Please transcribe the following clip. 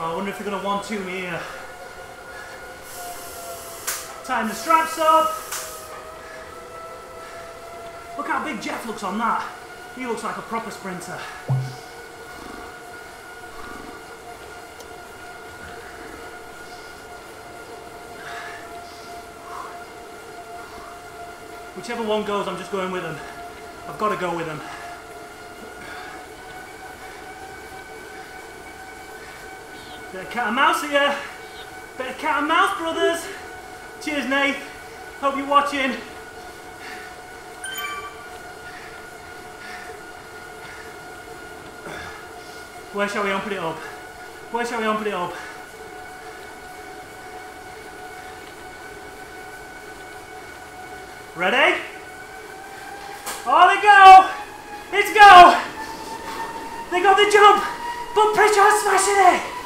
Oh, I wonder if they're going to want to me uh, here. Tighten the straps up. Look how big Jeff looks on that. He looks like a proper sprinter. Whichever one goes, I'm just going with them. I've got to go with them. Bit of cat and mouse here. Bit of cat and mouse, brothers. Cheers, Nate. Hope you're watching. Where shall we ump it up? Where shall we ump it up? Ready? Oh, they go! It's go! They got the jump! But pressure smashing it!